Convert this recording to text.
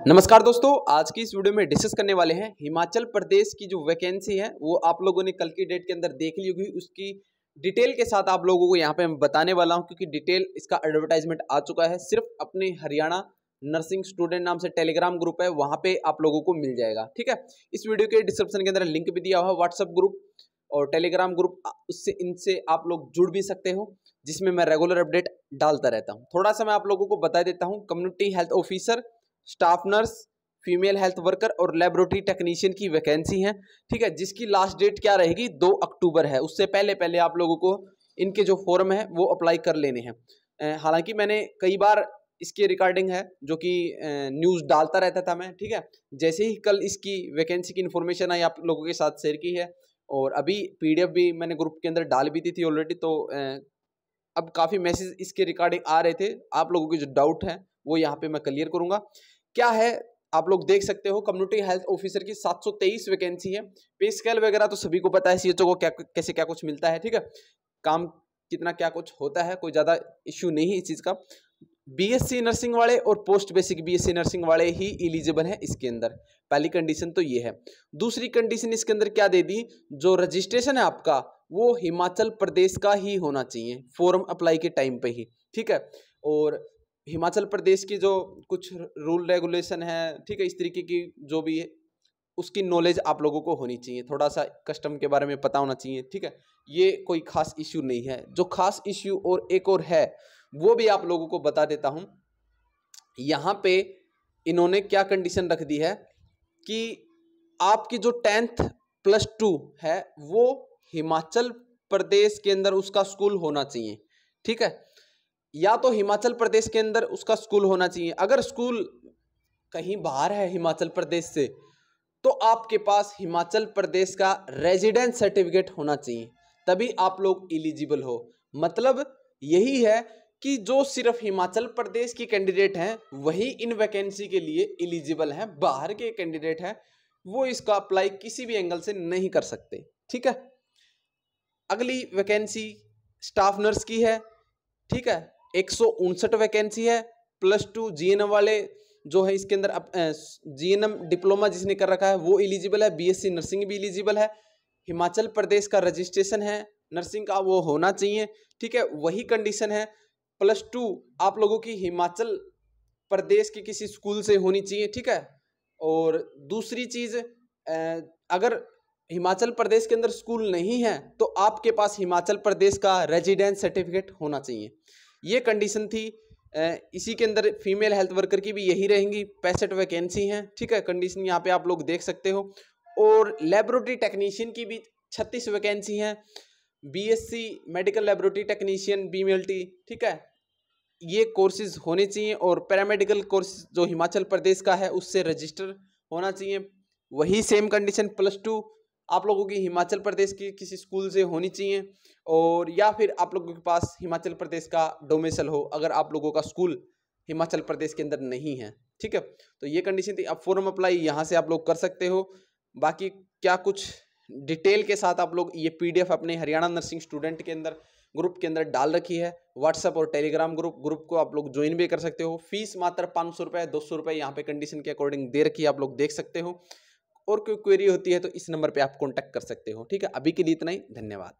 नमस्कार दोस्तों, आज की इस वीडियो में डिस्कस करने वाले हैं हिमाचल प्रदेश की जो वैकेंसी है, वो आप लोगों ने कल की डेट के अंदर देख ली होगी। उसकी डिटेल के साथ आप लोगों को यहाँ पे मैं बताने वाला हूँ, क्योंकि डिटेल इसका एडवर्टाइजमेंट आ चुका है। सिर्फ़ अपने हरियाणा नर्सिंग स्टूडेंट नाम से टेलीग्राम ग्रुप है, वहाँ पे आप लोगों को मिल जाएगा। ठीक है? इस वीडियो के डिस्क्रिप्शन के अंदर लिंक भी दिया हुआ व्हाट्सअप ग्रुप और टेलीग्राम ग्रुप उससे इनसे आप लोग जुड़ भी सकते हो, जिसमें मैं रेगुलर अपडेट डालता रहता हूँ। थोड़ा सा मैं आप लोगों को बता देता हूँ। Community health officer staff nurse, female health worker और लेबोरेटरी टेक्नीशियन की वैकेंसी है। ठीक है, जिसकी लास्ट डेट क्या रहेगी? दो अक्टूबर है। उससे पहले पहले आप लोगों को इनके जो फॉर्म है, वो अप्लाई कर लेने हैं। हालाँकि मैंने कई बार इसके रिकॉर्डिंग है, जो कि न्यूज़ डालता रहता था मैं, ठीक है? जैसे ही कल इसकी वैकेंसी की इन्फॉर्मेशन आई, आप लोगों के साथ शेयर की है, और अभी पीडीएफ भी मैंने ग्रुप के अंदर डाल भी दी थी ऑलरेडी तो अब काफ़ी मैसेज इसके रिकॉर्डिंग आ रहे थे। आप लोगों के जो डाउट हैं, वो यहाँ पे मैं क्लियर करूँगा। क्या है? आप लोग देख सकते हो कम्युनिटी हेल्थ ऑफिसर की 723 वैकेंसी है। पे स्केल वगैरह तो सभी को पता है सी को क्या, कैसे क्या कुछ मिलता है, ठीक है? काम कितना क्या कुछ होता है, कोई ज़्यादा इश्यू नहीं है इस चीज़ का। बीएससी नर्सिंग वाले और पोस्ट बेसिक बीएससी नर्सिंग वाले ही एलिजिबल हैं इसके अंदर। पहली कंडीशन तो ये है। दूसरी कंडीशन इसके अंदर क्या दे दी? जो रजिस्ट्रेशन है आपका, वो हिमाचल प्रदेश का ही होना चाहिए फॉर्म अप्लाई के टाइम पे ही, ठीक है? और हिमाचल प्रदेश की जो कुछ रूल रेगुलेशन है, ठीक है, इस तरीके की जो भी है, उसकी नॉलेज आप लोगों को होनी चाहिए। थोड़ा सा कस्टम के बारे में पता होना चाहिए, ठीक है? ये कोई खास इश्यू नहीं है। जो खास इश्यू और एक और है, वो भी आप लोगों को बता देता हूँ। यहाँ पे इन्होंने क्या कंडीशन रख दी है कि आपकी जो टेंथ प्लस टू है, वो हिमाचल प्रदेश के अंदर उसका स्कूल होना चाहिए, ठीक है? या तो हिमाचल प्रदेश के अंदर उसका स्कूल होना चाहिए। अगर स्कूल कहीं बाहर है हिमाचल प्रदेश से तो आपके पास हिमाचल प्रदेश का रेजिडेंस सर्टिफिकेट होना चाहिए। तभी आप लोग एलिजिबल हो। मतलब यही है कि जो सिर्फ़ हिमाचल प्रदेश की कैंडिडेट हैं, वही इन वैकेंसी के लिए एलिजिबल हैं। बाहर के कैंडिडेट हैं, वो इसका अप्लाई किसी भी एंगल से नहीं कर सकते। ठीक है? अगली वैकेंसी स्टाफ नर्स की है। ठीक है? एक सौ उनसठ वैकेंसी है, प्लस टू जीएनएम वाले जो है इसके अंदर जी एन डिप्लोमा जिसने कर रखा है, वो एलिजिबल है। बीएससी नर्सिंग भी एलिजिबल है। हिमाचल प्रदेश का रजिस्ट्रेशन है, नर्सिंग का वो होना चाहिए, ठीक है, वही कंडीशन है। प्लस टू, आप लोगों की हिमाचल प्रदेश के किसी स्कूल से होनी चाहिए, ठीक है? और दूसरी चीज़ अगर हिमाचल प्रदेश के अंदर स्कूल नहीं है तो आपके पास हिमाचल प्रदेश का रेजिडेंस सर्टिफिकेट होना चाहिए। ये कंडीशन थी। इसी के अंदर फीमेल हेल्थ वर्कर की भी यही रहेंगी। पैंसठ वैकेंसी हैं, ठीक है? कंडीशन यहाँ पे आप लोग देख सकते हो। और लेबोरेटरी टेक्नीशियन की भी छत्तीस वैकेंसी हैं। BSc medical laboratory technician BMLT ठीक है? ये कोर्सेज होने चाहिए और पैरामेडिकल कोर्स जो हिमाचल प्रदेश का है, उससे रजिस्टर होना चाहिए। वही सेम कंडीशन प्लस टू आप लोगों की हिमाचल प्रदेश की किसी स्कूल से होनी चाहिए और या फिर आप लोगों के पास हिमाचल प्रदेश का डोमेसल हो, अगर आप लोगों का स्कूल हिमाचल प्रदेश के अंदर नहीं है, ठीक है? तो ये कंडीशन थी, अब फॉर्म अप्लाई यहाँ से आप लोग कर सकते हो। बाकी क्या कुछ डिटेल के साथ आप लोग ये पीडीएफ अपने हरियाणा नर्सिंग स्टूडेंट के अंदर ग्रुप के अंदर डाल रखी है। व्हाट्सअप और टेलीग्राम ग्रुप ग्रुप को आप लोग ज्वाइन भी कर सकते हो। फ़ीस मात्र पाँच सौ रुपये दो सौ रुपये यहाँ पे कंडीशन के अकॉर्डिंग दे रखी है, आप लोग देख सकते हो। और कोई क्वेरी होती है तो इस नंबर पर आप कॉन्टैक्ट कर सकते हो। ठीक है? अभी के लिए इतना ही। धन्यवाद।